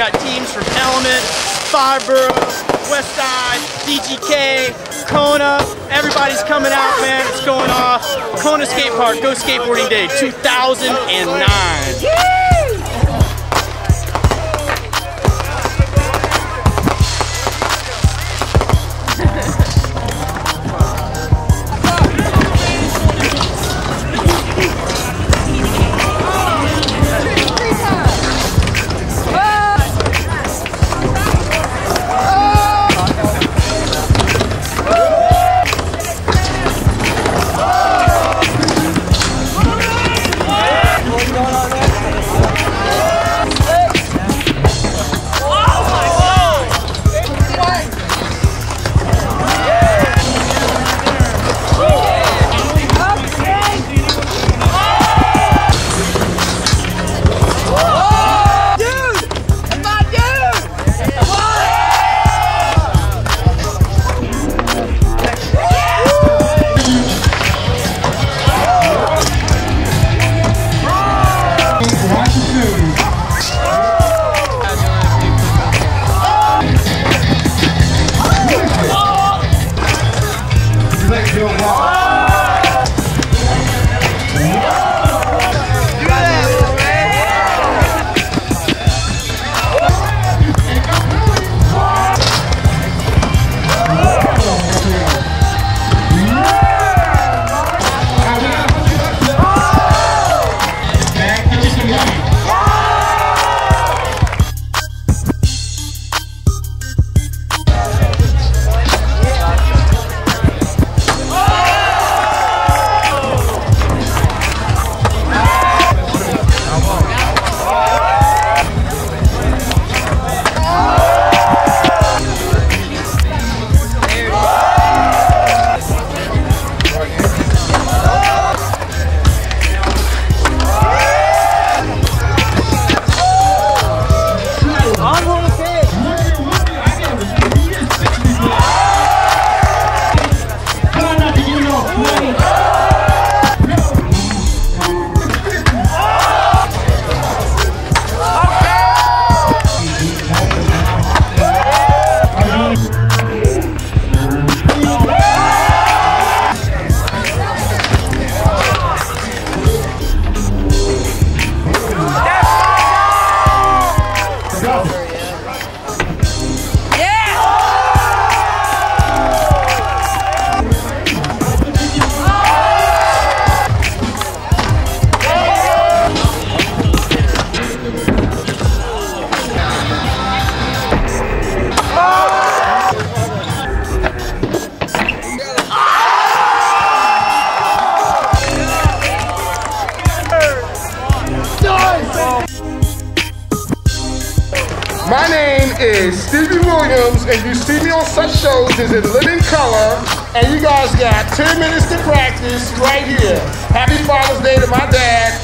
got teams from Element, 5Boro, Westside, DGK, Kona. Everybody's coming out, man. It's going off. Kona Skate Park, Go Skateboarding Day 2009. My name is Stevie Williams, and you see me on such shows as in Living Color, and you guys got 10 minutes to practice right here. Happy Father's Day to my dad